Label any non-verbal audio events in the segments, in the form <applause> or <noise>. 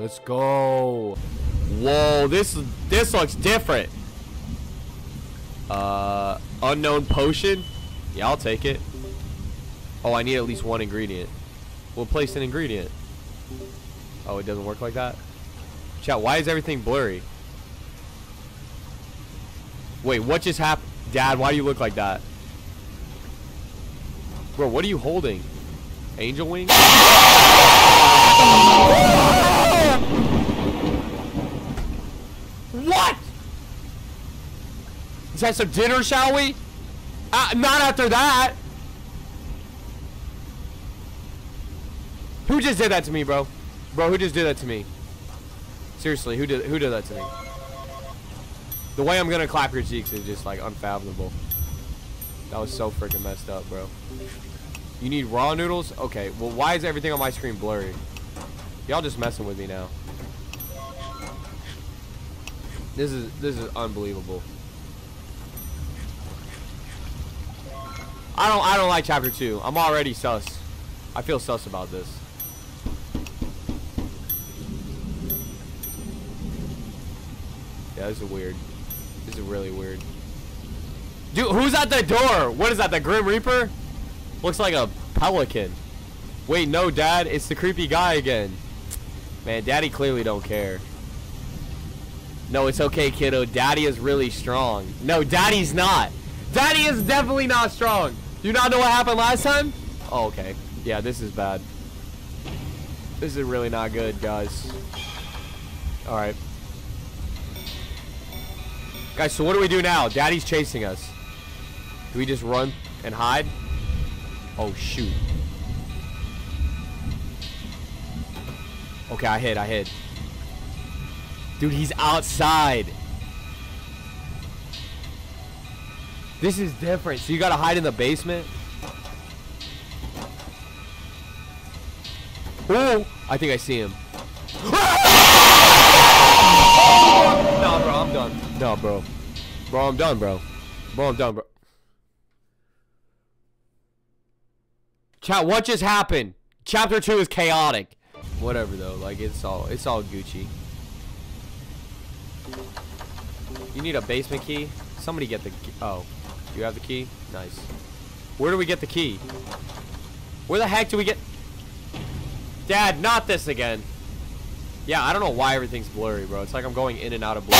Let's go. Whoa, this this looks different. Uh, unknown potion. Yeah, I'll take it. Oh, I need at least one ingredient. We'll place an ingredient. Oh, it doesn't work like that? Chat, why is everything blurry? Wait, what just happened? Dad, why do you look like that? Bro, what are you holding? Angel wing? <laughs> What? Let's have some dinner, shall we? Uh, not after that. Who just did that to me, bro? Bro, who just did that to me? Seriously, who did who did that to me? The way I'm gonna clap your cheeks is just like unfathomable. That was so freaking messed up, bro. You need raw noodles? Okay, well why is everything on my screen blurry? Y'all just messing with me now. This is this is unbelievable. I don't I don't like chapter two. I'm already sus. I feel sus about this. Yeah, this is weird. This is really weird. Dude, who's at the door? What is that, the Grim Reaper? Looks like a pelican. Wait, no, Dad. It's the creepy guy again. Man, Daddy clearly don't care. No, it's okay, kiddo. Daddy is really strong. No, Daddy's not. Daddy is definitely not strong. Do you not know what happened last time? Oh, okay. Yeah, this is bad. This is really not good, guys. Alright. Guys, so what do we do now? Daddy's chasing us. Do we just run and hide? Oh, shoot. Okay, I hid, I hid. Dude, he's outside. This is different. So you gotta hide in the basement? Oh! I think I see him. <laughs> no, bro, I'm done. No, bro. Bro, I'm done, bro. Bro, I'm done, bro. Chat, what just happened? Chapter 2 is chaotic. Whatever, though. Like, it's all, it's all Gucci. You need a basement key? Somebody get the. Oh. You have the key? Nice. Where do we get the key? Where the heck do we get... Dad, not this again. Yeah, I don't know why everything's blurry, bro. It's like I'm going in and out of blur.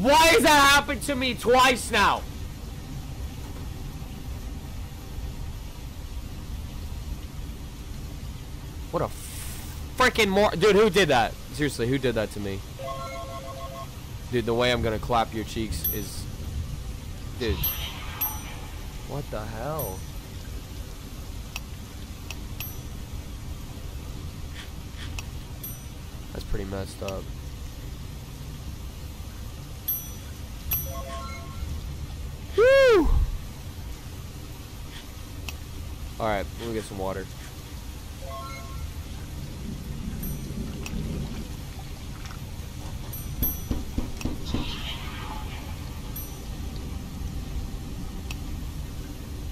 Why has that happened to me twice now? What a freaking more dude who did that? Seriously who did that to me? Dude the way I'm gonna clap your cheeks is dude. What the hell? That's pretty messed up. Woo! Alright, let me get some water.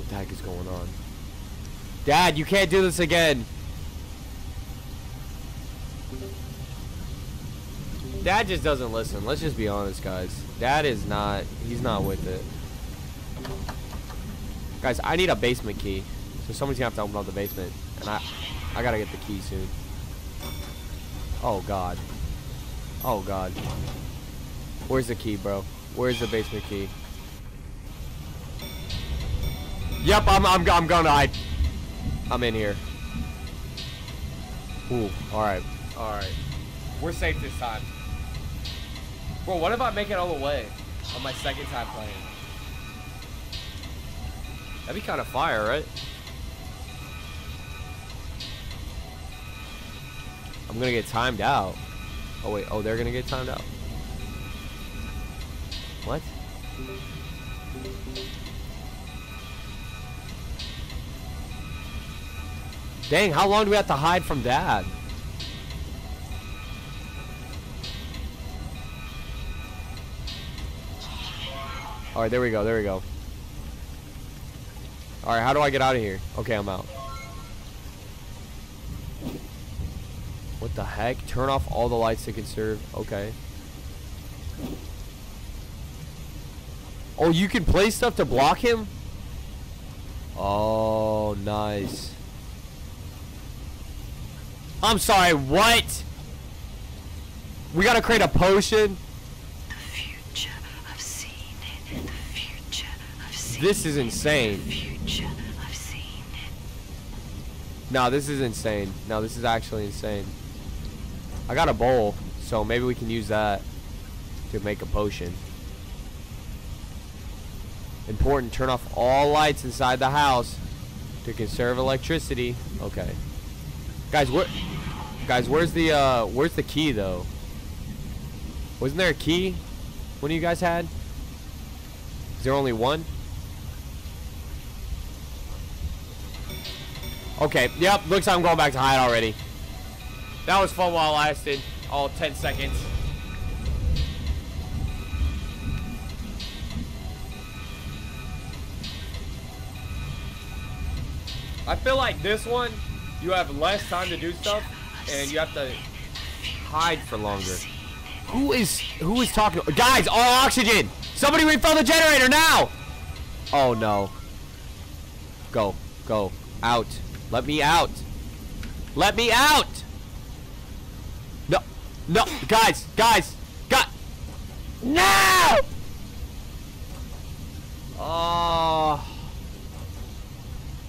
The heck is going on? Dad, you can't do this again. Dad just doesn't listen. Let's just be honest, guys. Dad is not, he's not with it. Guys, I need a basement key. So somebody's gonna have to open up the basement. And I, I gotta get the key soon. Oh, God. Oh, God. Where's the key, bro? Where's the basement key? Yep, I'm, I'm, I'm gonna hide. I'm in here. Ooh, alright. Alright. We're safe this time. Bro, what if I make it all the way on my second time playing? That'd be kind of fire, right? I'm gonna get timed out. Oh wait, oh they're gonna get timed out. What? Dang, how long do we have to hide from dad? Alright, there we go, there we go. Alright, how do I get out of here? Okay, I'm out. What the heck? Turn off all the lights to conserve. Okay. Oh, you can play stuff to block him? Oh, nice. I'm sorry, what? We gotta create a potion? The future I've seen it. The future This is insane. Future I've seen it. No, this is insane. No, this is actually insane. I got a bowl, so maybe we can use that to make a potion. Important, turn off all lights inside the house to conserve electricity. Okay. Guys, where Guys, where's the uh where's the key though? Wasn't there a key one of you guys had? Is there only one? Okay, yep, looks like I'm going back to hide already. That was fun while it lasted. All 10 seconds. I feel like this one, you have less time to do stuff, and you have to hide for longer. Who is who is talking? Guys, all oxygen! Somebody refill the generator now! Oh no. Go, go, out. Let me out. Let me out! No, no, guys, guys, God, no! Oh,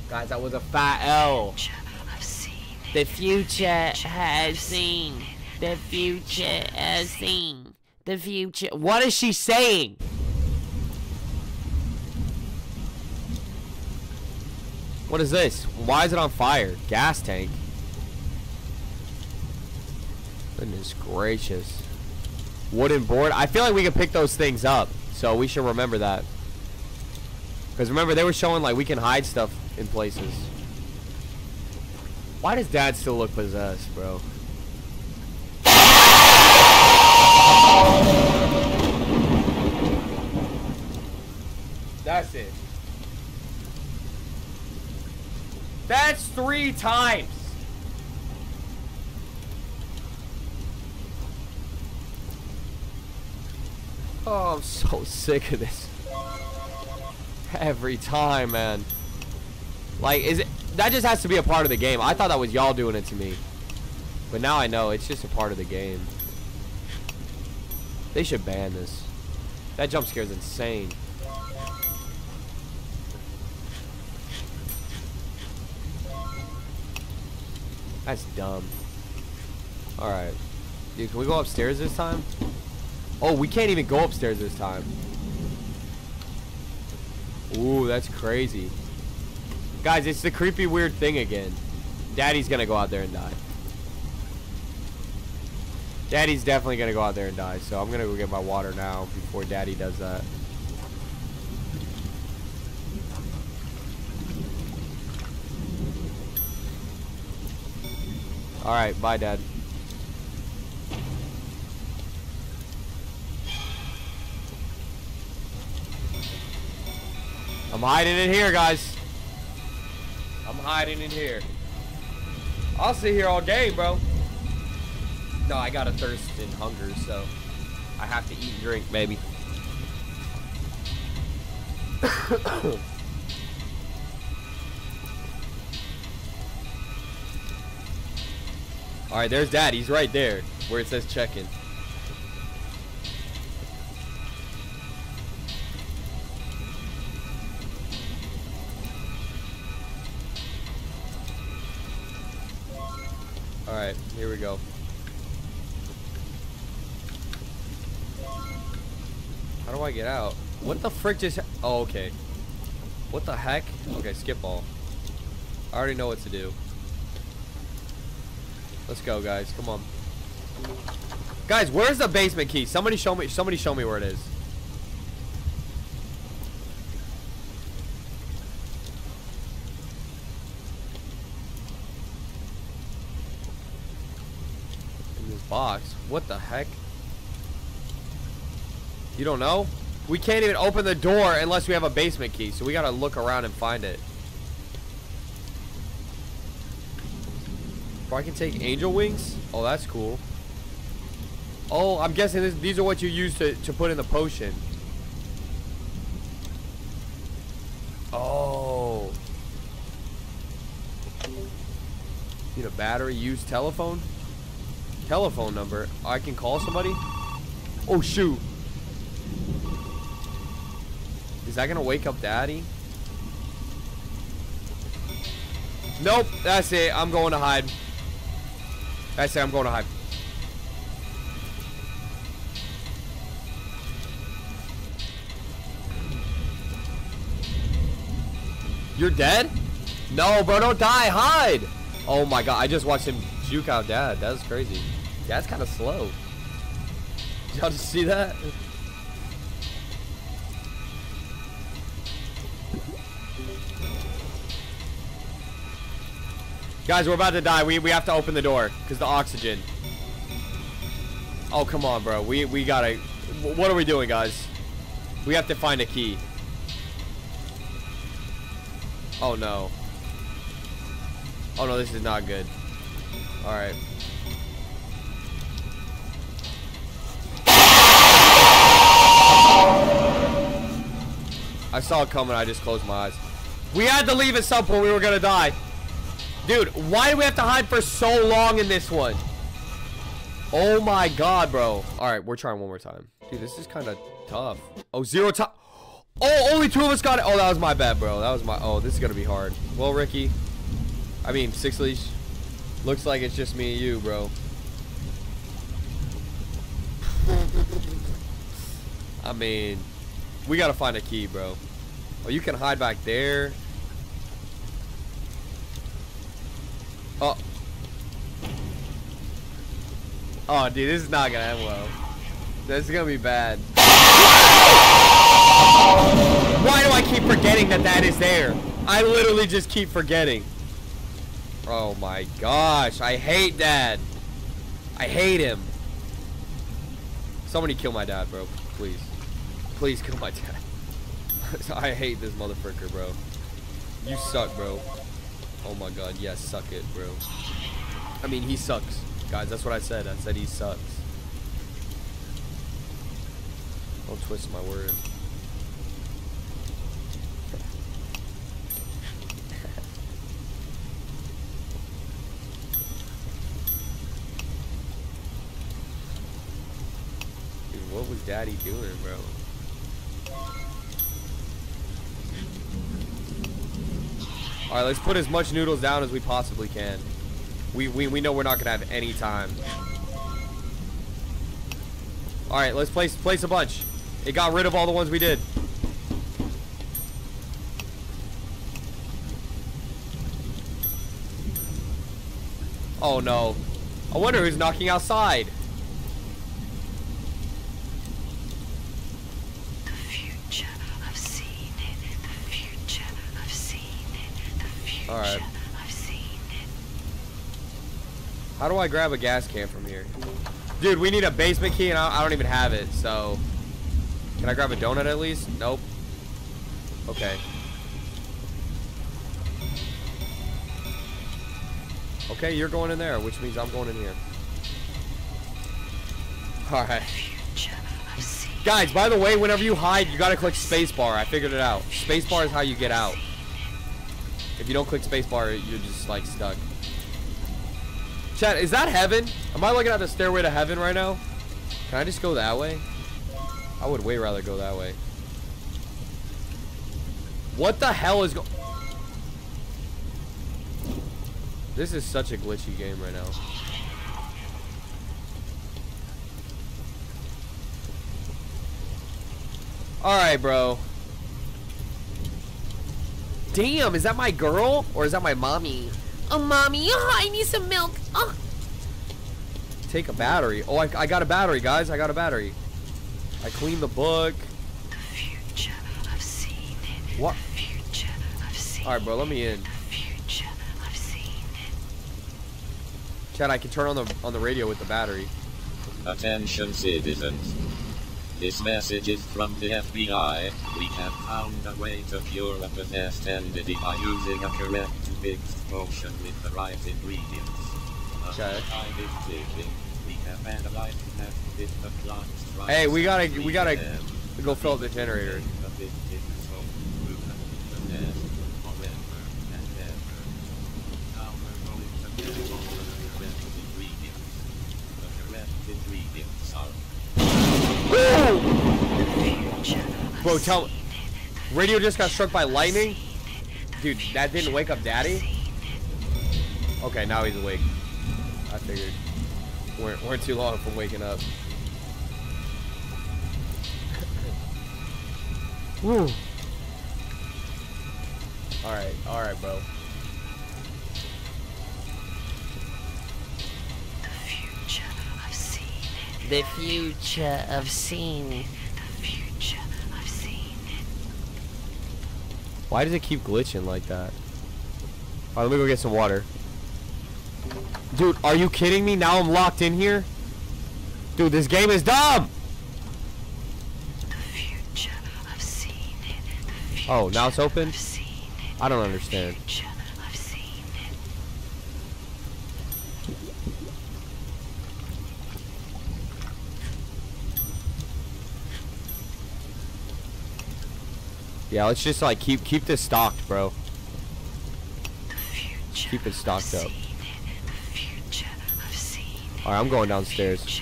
guys, that was a fat L. Future I've seen it. The future has seen. The future has seen. The future. What is she saying? What is this? Why is it on fire? Gas tank. Goodness gracious. Wooden board. I feel like we can pick those things up. So we should remember that. Because remember, they were showing like we can hide stuff in places. Why does dad still look possessed, bro? That's it. That's three times. Oh, I'm so sick of this. Every time, man. Like, is it... That just has to be a part of the game. I thought that was y'all doing it to me. But now I know. It's just a part of the game. They should ban this. That jump scare is insane. That's dumb. Alright. Dude, can we go upstairs this time? Oh, we can't even go upstairs this time. Ooh, that's crazy. Guys, it's the creepy weird thing again. Daddy's gonna go out there and die. Daddy's definitely gonna go out there and die, so I'm gonna go get my water now before Daddy does that. Alright, bye, Dad. I'm hiding in here, guys. Hiding in here. I'll sit here all day, bro. No, I got a thirst and hunger, so I have to eat and drink, baby. <coughs> Alright, there's Dad. He's right there where it says check-in. Here we go. How do I get out? What the frick just... Oh, okay. What the heck? Okay, skip all. I already know what to do. Let's go, guys. Come on. Guys, where's the basement key? Somebody show me. Somebody show me where it is. What the heck? You don't know? We can't even open the door unless we have a basement key, so we gotta look around and find it. If I can take angel wings? Oh, that's cool. Oh, I'm guessing this, these are what you use to, to put in the potion. Oh. Need a battery, use telephone? Telephone number. I can call somebody? Oh, shoot. Is that gonna wake up daddy? Nope, that's it. I'm going to hide. That's it, I'm going to hide. You're dead? No, bro, don't die. Hide. Oh my god, I just watched him juke out dad. That was crazy. Dad's kind of slow. Y'all just see that? Guys, we're about to die. We, we have to open the door because the oxygen. Oh, come on, bro. We, we gotta... What are we doing, guys? We have to find a key. Oh, no. Oh, no, this is not good. Alright. I saw it coming. I just closed my eyes. We had to leave at some point. We were going to die. Dude, why do we have to hide for so long in this one? Oh my god, bro. Alright, we're trying one more time. Dude, this is kind of tough. Oh, zero time. Oh, only two of us got it. Oh, that was my bad, bro. That was my... Oh, this is going to be hard. Well, Ricky. I mean, Six Leash. Looks like it's just me and you, bro. I mean, we got to find a key, bro. Oh, you can hide back there. Oh. Oh, dude, this is not gonna end well. This is gonna be bad. Why do I keep forgetting that that is there? I literally just keep forgetting. Oh my gosh, I hate dad. I hate him. Somebody kill my dad, bro. Please. Please kill my dad. <laughs> I hate this motherfucker, bro. You suck, bro. Oh my god, yes, suck it, bro. I mean, he sucks. Guys, that's what I said. I said he sucks. Don't twist my word. <laughs> Dude, what was daddy doing, bro? Alright, let's put as much noodles down as we possibly can. We, we, we know we're not to have any time. Alright, let's place, place a bunch. It got rid of all the ones we did. Oh no. I wonder who's knocking outside. The future of seeing it. The future of seeing it. The future Alright. of seeing it. How do I grab a gas can from here? Dude, we need a basement key and I, I don't even have it, so... Can I grab a donut at least? Nope. Okay. Okay, you're going in there, which means I'm going in here. Alright. Guys, by the way, whenever you hide, you gotta click spacebar. I figured it out. Spacebar is how you get out. If you don't click spacebar, you're just like stuck. Chat, is that heaven? Am I looking at the stairway to heaven right now? Can I just go that way? I would way rather go that way. What the hell is go- This is such a glitchy game right now. Alright, bro. Damn, is that my girl? Or is that my mommy? Oh, mommy, oh, I need some milk. Oh, Take a battery. Oh, I, I got a battery, guys. I got a battery. I cleaned the book. the future of seeing it. What? The future of seeing Alright, bro, let me in. The future of seeing it. Chad, I can turn on the on the radio with the battery. Attention citizens. This message is from the FBI. We have found a way to cure a possessed entity by using a correct mixed potion with the right ingredients. Okay. We have analyzed that bit of plants Hey, we gotta- we gotta. Go fill up the generator. A bit is so proven. The nest forever and ever. Now we're going to get over the correct ingredients. The correct ingredients are Bro, tell Radio just got struck by lightning? Dude, that didn't wake up Daddy? Okay, now he's awake. I figured. Weren't, weren't too long from waking up. Woo. Alright, alright, bro. The future of seeing. The future I've seen it. Why does it keep glitching like that? Alright, let me go get some water. Dude, are you kidding me? Now I'm locked in here? Dude, this game is dumb! The future I've. The future Oh, now it's open? I've seen it. I don't understand. Future I've seen it. Yeah, let's just like keep keep this stocked, bro. Keep it stocked up. Alright, I'm going downstairs.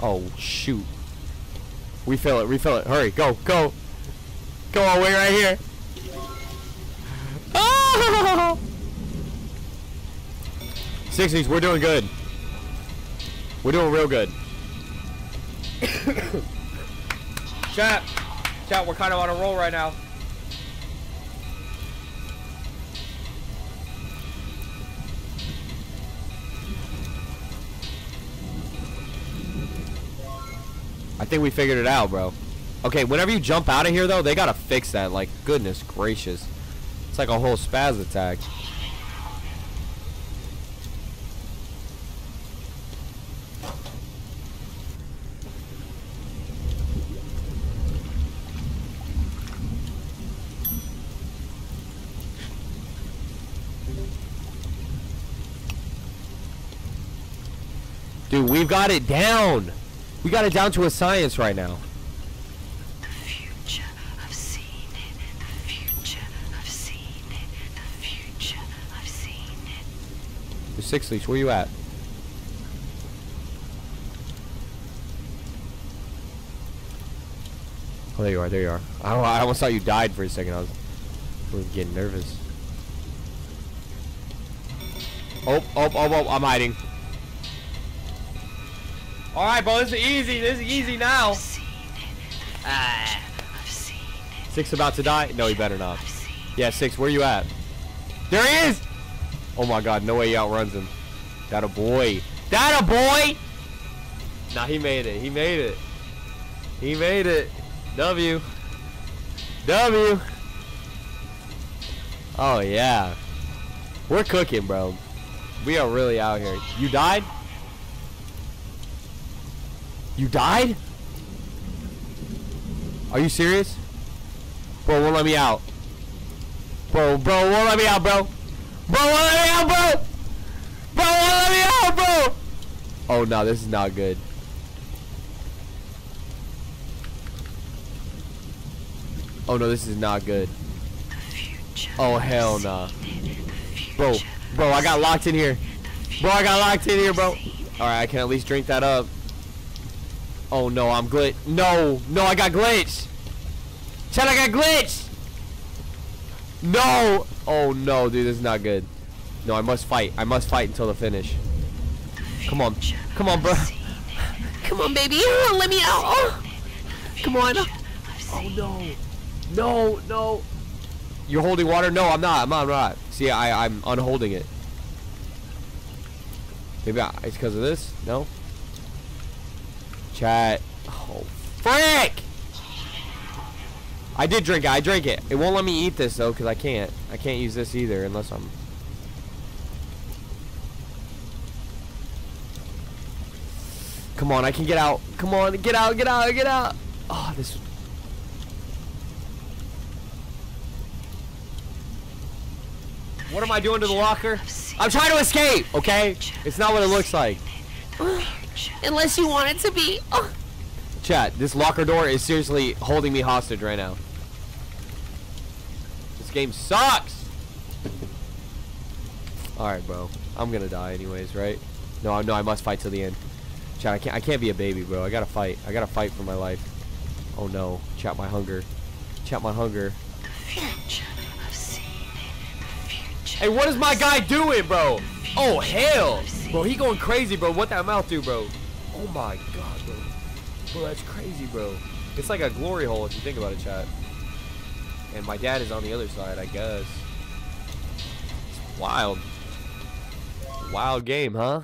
Oh shoot. Refill it, refill it. Hurry, go, go. Go on, wait right here. <laughs> Oh! Sixties, we're doing good. We're doing real good. <coughs> Chat, chat, we're kind of on a roll right now. I think we figured it out, bro. Okay, whenever you jump out of here, though, they gotta fix that. Like, goodness gracious. It's like a whole spaz attack. We've got it down. We got it down to a science right now. The future I've seen it. The future I've seen it. The future I've seen it. The six leash, where you at? Oh, there you are. There you are. I, I almost thought you died for a second. I was, I was getting nervous. Oh, oh, oh, oh! I'm hiding. All right, bro. This is easy. This is easy now. I've seen it. The Ah. future I've seen it. Six about to die? No, he better not. Yeah, six. Where you at? There he is. Oh my God! No way he outruns him. That a boy. That a boy. Nah, he made it. He made it. He made it. W. W. Oh yeah. We're cooking, bro. We are really out here. You died? You died? Are you serious? Bro, won't let me out. Bro, bro, won't let me out, bro. Bro, won't let me out, bro. Bro, won't let me out, bro. Oh no, this is not good. Oh no, this is not good. Oh hell no. nah. Bro, bro, I got locked in here. Bro, I got locked in here, bro. Alright, I can at least drink that up. Oh no, I'm glitch. No, no, I got glitched. Chad, I got glitched. No. Oh no, dude, this is not good. No, I must fight. I must fight until the finish. Come on. Come on, bro. Come on, baby. Let me out. Oh. Come on. Oh no. No, no. You're holding water? No, I'm not. I'm not. I'm not. See, I, I'm unholding it. Maybe I, it's because of this? No? Chat. Oh, frick! I did drink it. I drank it. It won't let me eat this, though, because I can't. I can't use this either unless I'm... Come on, I can get out. Come on, get out, get out, get out. Oh, this... What am I doing to the locker? I'm trying to escape, okay? It's not what it looks like. <gasps> Unless you want it to be. Oh. Chat, this locker door is seriously holding me hostage right now. This game sucks! Alright, bro. I'm gonna die anyways, right? No, I no, I must fight till the end. Chat, I can't, I can't be a baby, bro. I gotta fight. I gotta fight for my life. Oh no. Chat, my hunger. Chat, my hunger. Future of seeing it. Future. Hey, what is my guy doing, bro? Oh, hell. Bro, he going crazy, bro. What that mouth do, bro? Oh my god, bro. Bro, that's crazy, bro. It's like a glory hole if you think about it, chat. And my dad is on the other side, I guess. It's wild. Wild game, huh?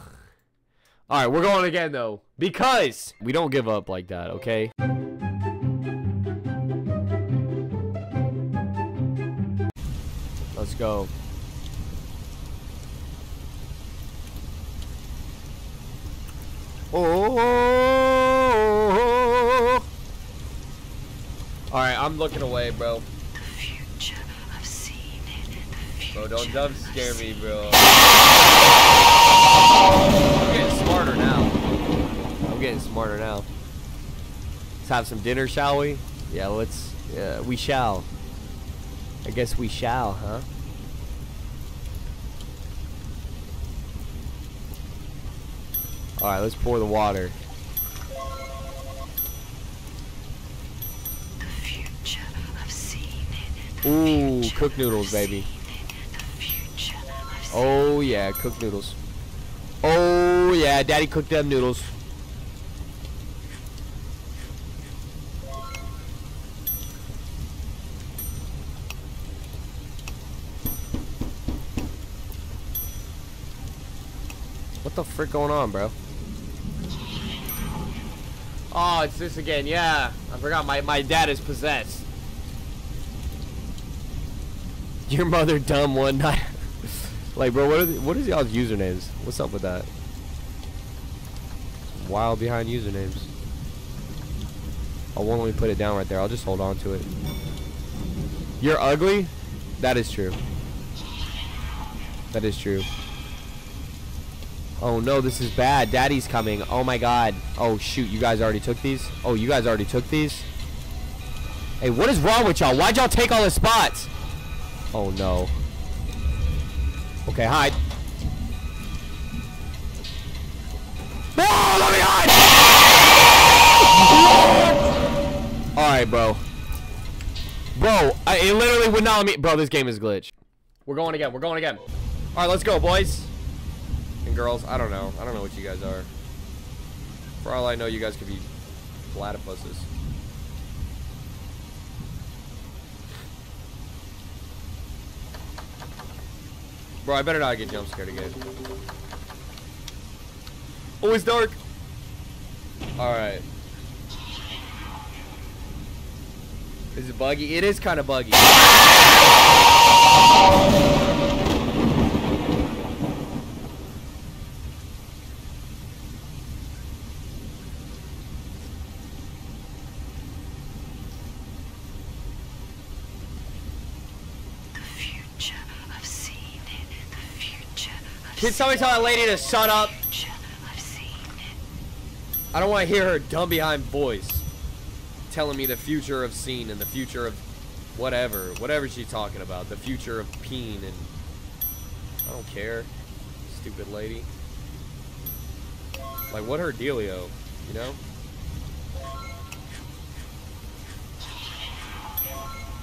Alright, we're going again, though. Because we don't give up like that, okay? Let's go. Oh. All right, I'm looking away, bro. Future Bro, don't jump scare me, bro. I'm getting smarter now. I'm getting smarter now. Let's have some dinner, shall we? Yeah, let's. Yeah, we shall. I guess we shall, huh? All right, let's pour the water. The future of seeing it. The Ooh, cooked noodles, baby. seeing it. The future of seeing Oh yeah, cooked noodles. Oh yeah, daddy cooked them noodles. What the frick going on, bro? Oh, it's this again. Yeah, I forgot. My my dad is possessed. <laughs> Your mother dumb one night. <laughs> like, bro, what are the, what is y'all's usernames? What's up with that? Wild behind usernames. Oh, I won't me put it down right there. I'll just hold on to it. You're ugly? That is true. That is true. Oh no, this is bad. Daddy's coming. Oh my god. Oh shoot, you guys already took these? Oh, you guys already took these? Hey, what is wrong with y'all? Why'd y'all take all the spots? Oh no. Okay, hide. Oh, let me hide! Alright, bro. Bro, I, it literally would not let me. Bro, this game is glitch. We're going again. We're going again. Alright, let's go, boys. And girls, I don't know. I don't know what you guys are. For all I know, you guys could be platypuses. Bro, I better not get jump scared again. Oh, it's dark. Alright. Is it buggy? It is kind of buggy. The future of seeing it. The future of Can somebody tell that lady to shut up? I don't want to hear her dumb behind voice telling me the future of scene and the future of whatever, whatever she's talking about, the future of peen and I don't care, stupid lady. Like what her dealio, you know?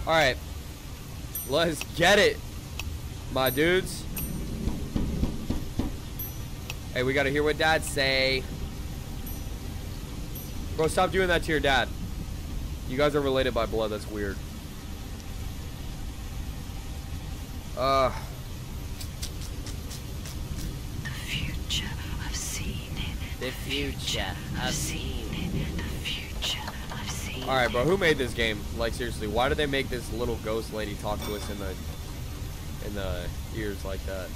All right, let's get it, my dudes. Hey, we gotta hear what Dad say. Bro, stop doing that to your dad. You guys are related by blood. That's weird. Uh, The future of seeing it. The future of seeing it. The future of seeing all right, bro. Who made this game? Like seriously, why did they make this little ghost lady talk to us in the in the ears like that?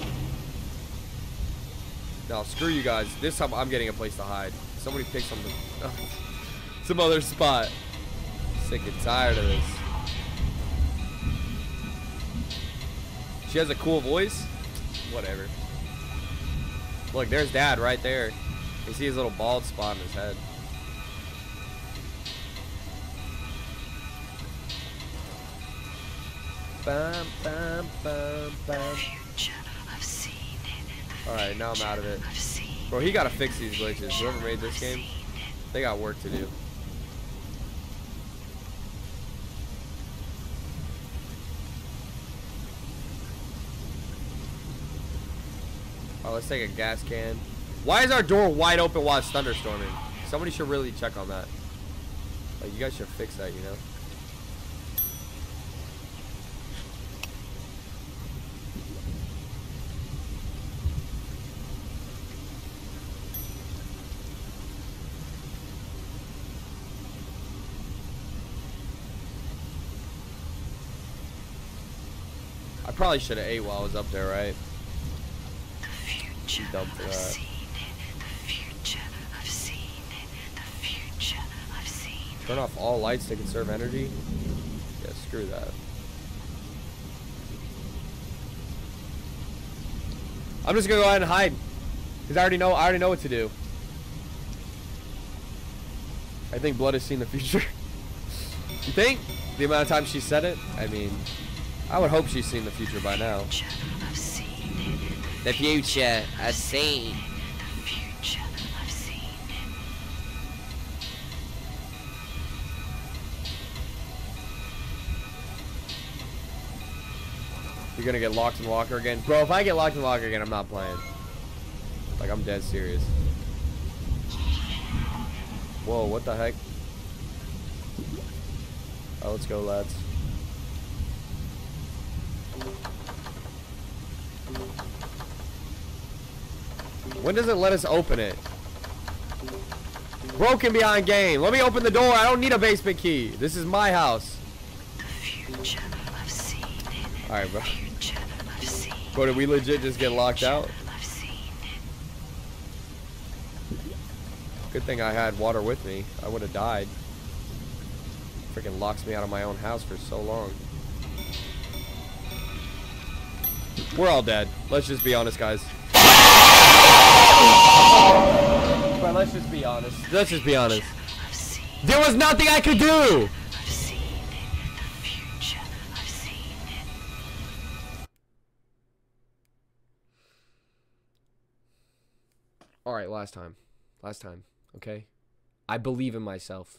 No, screw you guys. This time I'm getting a place to hide. Somebody pick some <laughs> some other spot. Sick and tired of this. She has a cool voice. Whatever. Look, there's dad right there. You see his little bald spot in his head. Bum, bum, bum, Alright, now I'm out of it. Bro, he gotta fix these glitches. Whoever made this game, they got work to do. Alright, let's take a gas can. Why is our door wide open while it's thunderstorming? Somebody should really check on that. Like, you guys should fix that, you know? I probably should have ate while I was up there, right? The future, dumb for I've that. seen it. The future, I've seen it. The future, I've seen it. Turn off all lights to conserve energy? Yeah, screw that. I'm just gonna go ahead and hide. Cause I already know I already know what to do. I think Blood has seen the future. <laughs> you think? The amount of times she said it? I mean I would hope she's seen the future by now. The future I've seen. The. You're gonna get locked in locker again? Bro, if I get locked in locker again, I'm not playing. Like, I'm dead serious. Whoa, what the heck? Oh, let's go, lads. When does it let us open it? Broken beyond game. Let me open the door. I don't need a basement key. This is my house. The future, I've seen it. Alright, bro. Future, I've seen it. Bro, did we legit just get locked out? I've seen it. Good thing I had water with me. I would have died. Freaking locks me out of my own house for so long. We're all dead. Let's just be honest, guys. But let's just be honest. Let's just be honest. There was nothing I could do! I've seen it. The future, I've seen it. Alright, last time. Last time. Okay? I believe in myself.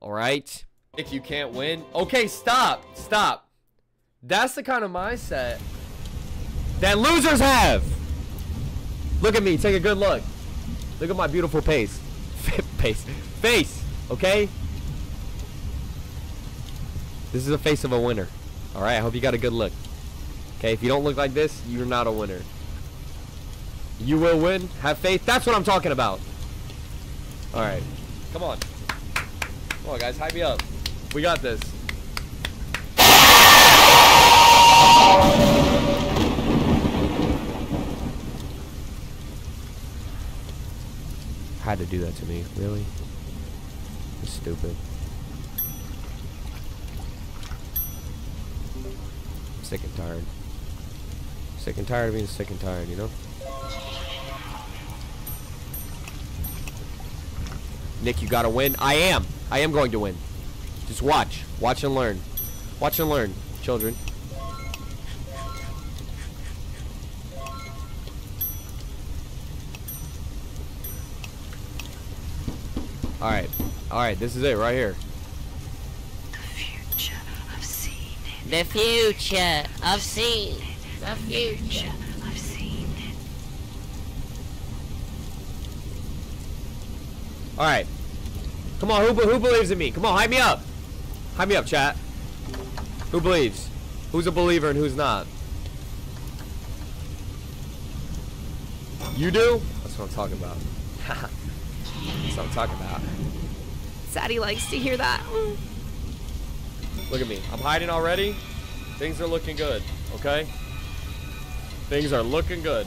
Alright? If you can't win. Okay, stop. Stop. That's the kind of mindset that losers have. Look at me. Take a good look. Look at my beautiful face. <laughs> face. Face. Okay? This is the face of a winner. Alright, I hope you got a good look. Okay, if you don't look like this, you're not a winner. You will win. Have faith. That's what I'm talking about. All right. Come on. Come on, guys. Hype me up. We got this. Had to do that to me. Really? It's stupid. Sick and tired. Sick and tired of being sick and tired, you know? Nick, you gotta win. I am. I am going to win. Just watch. Watch and learn. Watch and learn, children. Alright. This is it right here. The future, I've seen it. The future I've seen. The future. Future, I've seen it. Alright. Come on, who, who believes in me? Come on, hype me up. Hype me up, chat. Who believes? Who's a believer and who's not? You do? That's what I'm talking about. <laughs> That's what I'm talking about. Sadie likes to hear that. Look at me. I'm hiding already. Things are looking good, okay? Things are looking good.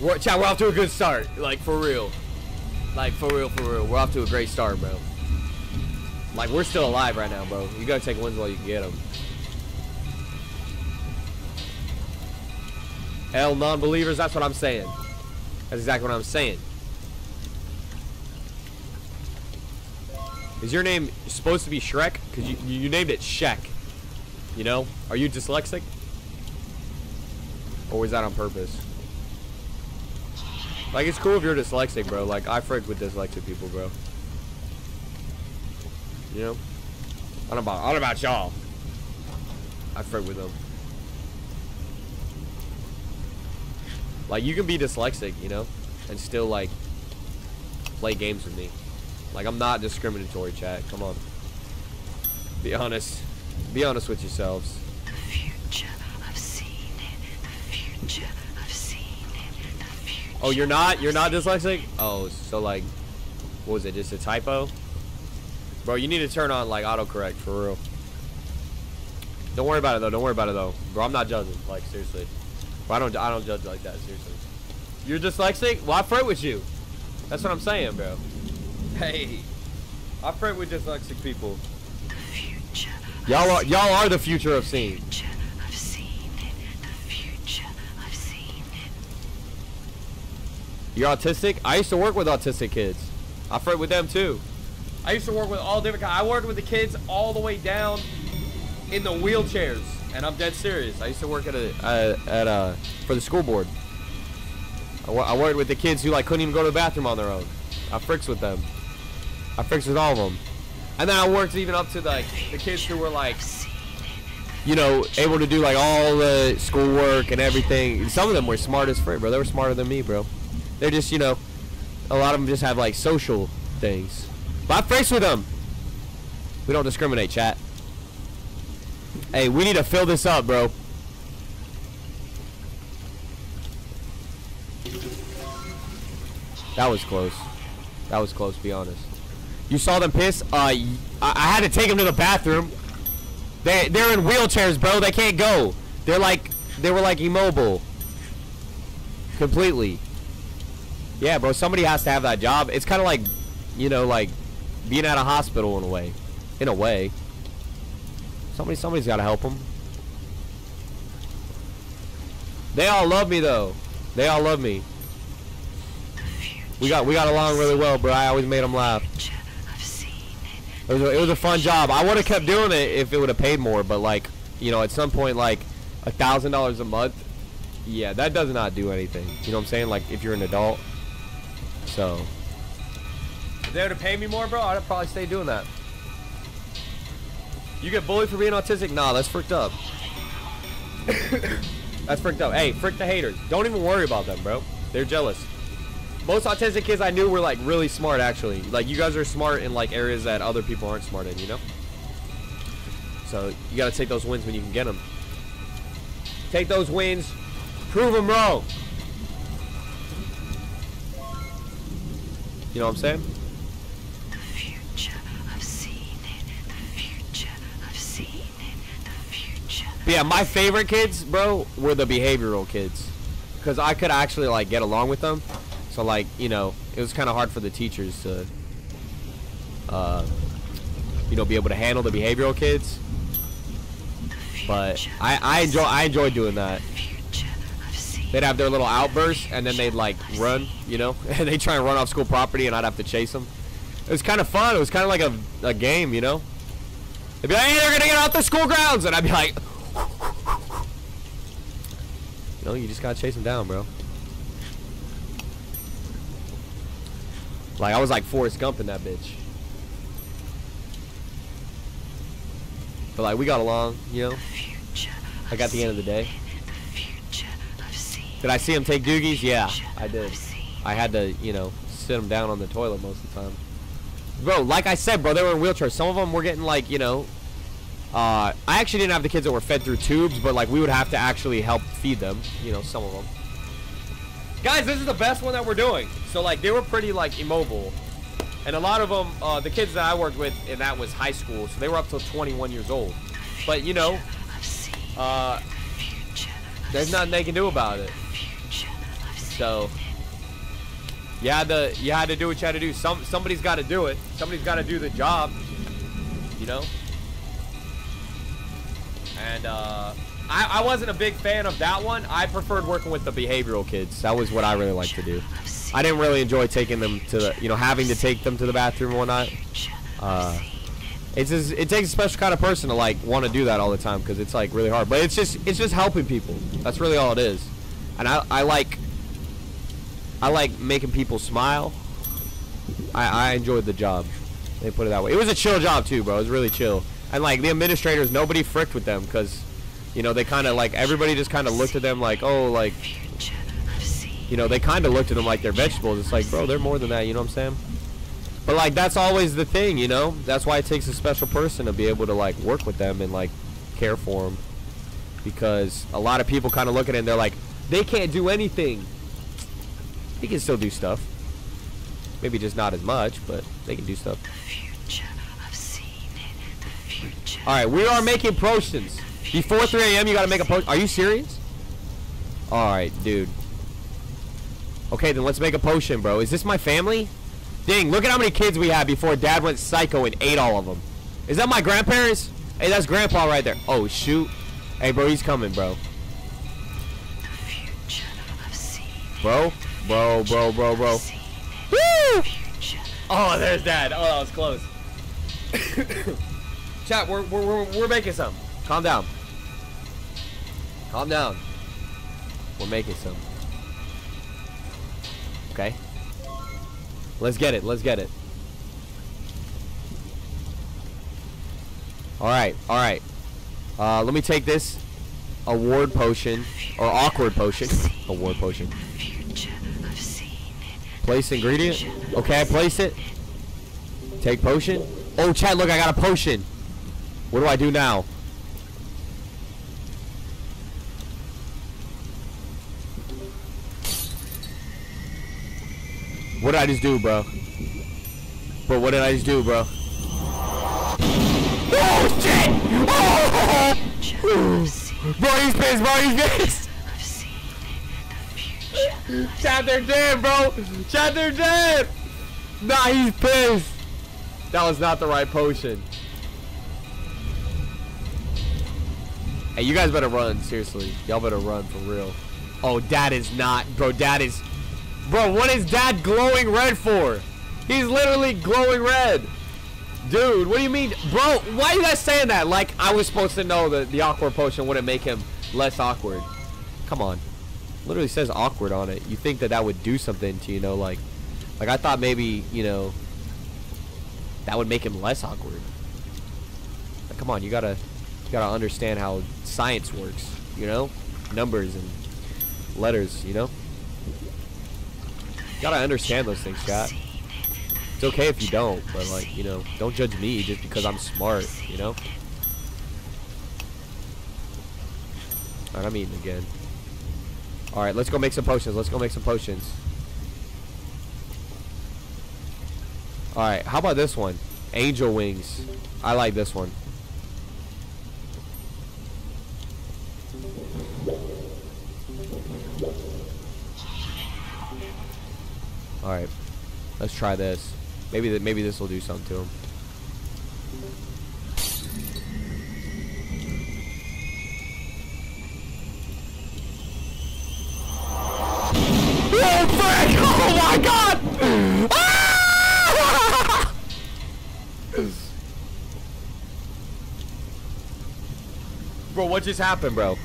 We're, chat, we're off to a good start. Like, for real. Like, for real, for real. We're off to a great start, bro. Like, we're still alive right now, bro. You gotta take wins while you can get them. L non-believers, that's what I'm saying. That's exactly what I'm saying. Is your name supposed to be Shrek? Because you, you named it Shek. You know? Are you dyslexic? Or was that on purpose? Like, it's cool if you're dyslexic, bro. Like, I frick with dyslexic people, bro. You know? I don't know about, about y'all. I frick with them. Like, you can be dyslexic, you know? And still, like, play games with me. Like, I'm not discriminatory, chat. Come on. Be honest. Be honest with yourselves. The future, I've seen it. The future, I've seen it. The future. Oh, you're not? You're not dyslexic? Oh, so, like, what was it? Just a typo? Bro, you need to turn on, like, autocorrect, for real. Don't worry about it, though. Don't worry about it, though. Bro, I'm not judging. Like, seriously. Bro, I don't, I don't judge like that, seriously. You're dyslexic? Well, I friend with you. That's what I'm saying, bro. Hey. I friend with dyslexic people. The future. Y'all are, y'all are the future of scene. future, I've seen. The future, I've seen. You're autistic? I used to work with autistic kids. I friend with them too. I used to work with all different kinds. I worked with the kids all the way down in the wheelchairs, and I'm dead serious. I used to work at a uh, at a for the school board. I, I worked with the kids who like couldn't even go to the bathroom on their own. I fricks with them. I fricks with all of them. And then I worked even up to like the kids who were like, you know, able to do like all the schoolwork and everything. Some of them were smart as frick, bro. They were smarter than me, bro. They're just, you know, a lot of them just have like social things. But I'm friends with them. We don't discriminate, chat. Hey, we need to fill this up, bro. That was close. That was close, be honest. You saw them piss? Uh, I had to take them to the bathroom. They, they're in wheelchairs, bro. They can't go. They're like, they were like immobile. Completely. Yeah, bro. Somebody has to have that job. It's kind of like, you know, like being at a hospital in a way. In a way. Somebody, somebody's got to help them. They all love me though. They all love me. We got we got along really well, bro. I always made them laugh. It was a, it was a fun job. I would have kept doing it if it would have paid more, but like, you know, at some point, like a thousand dollars a month, yeah, that does not do anything. You know what I'm saying? Like if you're an adult. So. If they would have paid me more, bro, I'd probably stay doing that. You get bullied for being autistic? Nah, that's fricked up. that's fricked up. Hey, frick the haters. Don't even worry about them, bro. They're jealous. Most autistic kids I knew were like really smart actually. Like you guys are smart in like areas that other people aren't smart in, you know? So you gotta take those wins when you can get them. Take those wins, prove them wrong. You know what I'm saying? The future, I've seen it. The future, I've seen it. The future. But yeah, my favorite kids, bro, were the behavioral kids. Because I could actually, like, get along with them. So, like, you know, it was kind of hard for the teachers to, uh, you know, be able to handle the behavioral kids. But I, I enjoy I enjoy doing that. They'd have their little outbursts, and then they'd, like, run, you know? <laughs> And they'd try and run off school property, and I'd have to chase them. It was kind of fun. It was kind of like a, a game, you know? They'd be like, hey, they're going to get off the school grounds! And I'd be like, know, you just gotta chase them down, bro. Like, I was like Forrest Gump in that bitch. But, like, we got along, you know? Like, at the end of the day. Did I see him take doogies? Yeah, I did. I had to, you know, sit him down on the toilet most of the time. Bro, like I said, bro, they were in wheelchairs. Some of them were getting, like, you know... Uh, I actually didn't have the kids that were fed through tubes, but, like, we would have to actually help feed them. You know, some of them. Guys, this is the best one that we're doing. So, like, they were pretty, like, immobile. And a lot of them, uh, the kids that I worked with, and that was high school, so they were up till 21 years old. But, you know, uh, there's nothing they can do about it. So had to you had to do what you had to do. Some somebody's got to do it. Somebody's got to do the job. you know? And uh, I, I wasn't a big fan of that one. I preferred working with the behavioral kids. That was what I really liked to do. I didn't really enjoy taking them to the, you know, having to take them to the bathroom and whatnot. Uh, it's just, it takes a special kind of person to like want to do that all the time because it's like really hard. But it's just it's just helping people. That's really all it is. And I I like I like making people smile. I I enjoyed the job. They put it that way. It was a chill job too, bro. It was really chill. And like the administrators, nobody fricked with them because, you know, they kind of like everybody just kind of looked at them like, oh, like, you know, they kind of looked at them like they're vegetables. It's like, bro, they're more than that. You know what I'm saying? But like that's always the thing, you know. That's why it takes a special person to be able to like work with them and like care for them, because a lot of people kind of look at it and they're like, they can't do anything. They can still do stuff. Maybe just not as much, but they can do stuff. All right, we are making potions. Before 3 a.m., you gotta make a potion. Are you serious? All right, dude. Okay, then let's make a potion, bro. Is this my family? Dang, look at how many kids we had before Dad went psycho and ate all of them. Is that my grandparents? Hey, that's Grandpa right there. Oh, shoot. Hey, bro, he's coming, bro. Bro, bro, bro, bro, bro. Woo! Oh, there's Dad. Oh, that was close. <laughs> Chat, we're, we're, we're, we're making some. Calm down. Calm down. We're making some. Okay. Let's get it. Let's get it. All right. All right. Uh, let me take this award potion or awkward potion. award potion. Place ingredient. Okay, I place it. Take potion. Oh, Chad, look, I got a potion. What do I do now? What did I just do, bro? Bro, what did I just do, bro? Oh, shit! Oh! Bro, he's pissed, bro, he's pissed! Chad, they're dead, bro! Chad, they're dead! Nah, he's pissed! That was not the right potion. Hey, you guys better run, seriously. Y'all better run for real. Oh, dad is not. Bro, dad is... Bro, what is dad glowing red for? He's literally glowing red. Dude, what do you mean? Bro, why are you guys saying that? Like, I was supposed to know that the awkward potion wouldn't make him less awkward. Come on. Literally says awkward on it. You think that that would do something to, you know, like... Like, I thought maybe, you know... That would make him less awkward. Like, come on, you gotta... You gotta understand how science works, you know? Numbers and letters, you know? You gotta understand those things, chat. It's okay if you don't, but like, you know, don't judge me just because I'm smart, you know? Alright, I'm eating again. Alright, let's go make some potions. Let's go make some potions. Alright, how about this one? Angel wings. I like this one. Alright. Let's try this. Maybe that maybe this will do something to him. Oh frick! <laughs> Oh my god! Ah! bro, what just happened, bro?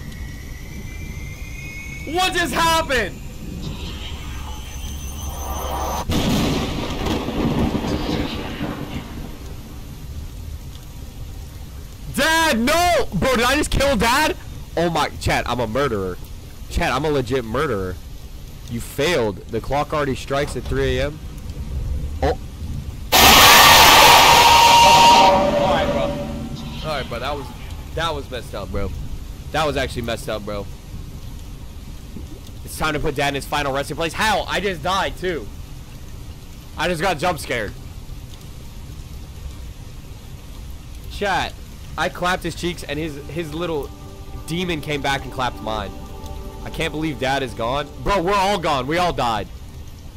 What just happened? Dad, no! Bro, did I just kill Dad? Oh my, Chad, I'm a murderer. Chad, I'm a legit murderer. You failed. The clock already strikes at 3 a.m. Oh. Alright, bro. Alright, bro, that was, that was messed up, bro. That was actually messed up, bro. It's time to put Dad in his final resting place. How? I just died, too. I just got jump scared. Chat. I clapped his cheeks and his his little demon came back and clapped mine. I can't believe dad is gone. Bro, we're all gone. We all died.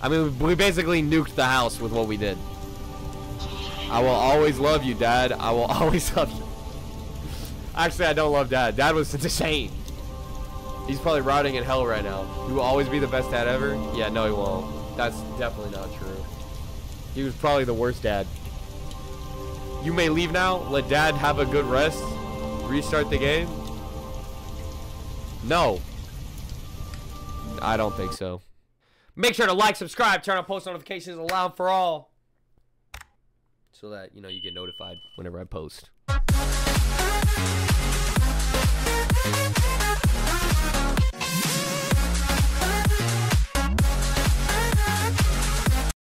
I mean, we basically nuked the house with what we did. I will always love you, Dad. I will <laughs> always love you. Actually, I don't love Dad. Dad was insane. He's probably rotting in hell right now. He will always be the best dad ever. Yeah, no, he won't. That's definitely not true. He was probably the worst dad. You may leave now. Let Dad have a good rest. Restart the game. No. I don't think so. Make sure to like, subscribe, turn on post notifications, allow for all. So that, you know, you get notified whenever I post.